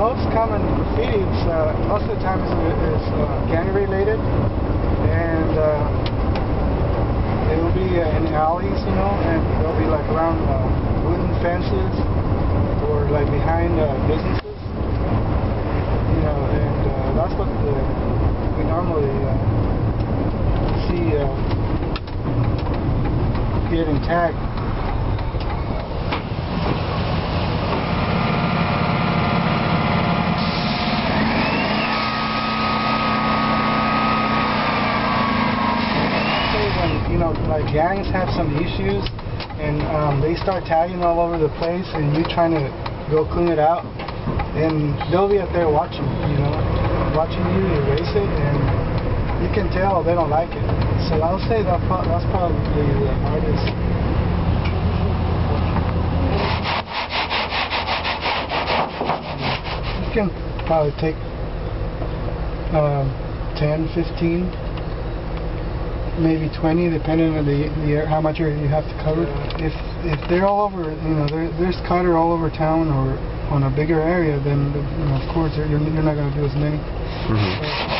most common graffiti uh, most of the time is, is uh, gang related, and uh, it will be uh, in alleys, you know, and they'll be like around uh, wooden fences or like behind uh, businesses, you know, and that's what the, we normally see getting tagged. say when you know like gangs have some issues and um, they start tagging all over the place and you trying to go clean it out and they'll be up there watching you know watching you erase it and you can tell they don't like it. So I'll say that that's probably the hardest. You can probably take um, 10 15 maybe 20 depending on the, the air, how much you you have to cover. If if they're all over, you know, there, there's cutter all over town or on a bigger area, then you know, of course you're, you're not going to do as many. Mhm.